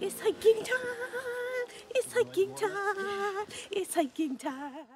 It's hiking time. It's hiking time. It's hiking time.